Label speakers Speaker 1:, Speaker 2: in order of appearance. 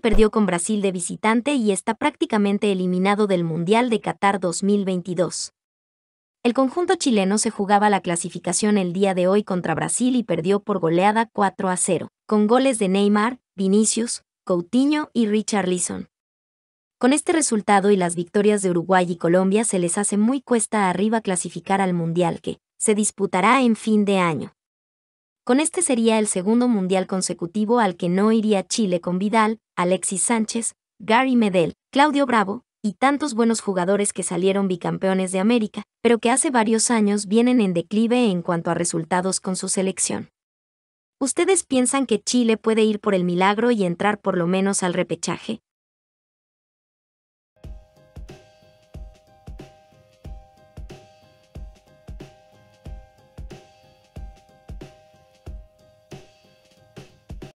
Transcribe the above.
Speaker 1: perdió con Brasil de visitante y está prácticamente eliminado del Mundial de Qatar 2022. El conjunto chileno se jugaba la clasificación el día de hoy contra Brasil y perdió por goleada 4 a 0, con goles de Neymar, Vinicius, Coutinho y Richarlison. Con este resultado y las victorias de Uruguay y Colombia se les hace muy cuesta arriba clasificar al Mundial que se disputará en fin de año. Con este sería el segundo Mundial consecutivo al que no iría Chile con Vidal, Alexis Sánchez, Gary Medel, Claudio Bravo, y tantos buenos jugadores que salieron bicampeones de América, pero que hace varios años vienen en declive en cuanto a resultados con su selección. ¿Ustedes piensan que Chile puede ir por el milagro y entrar por lo menos al repechaje?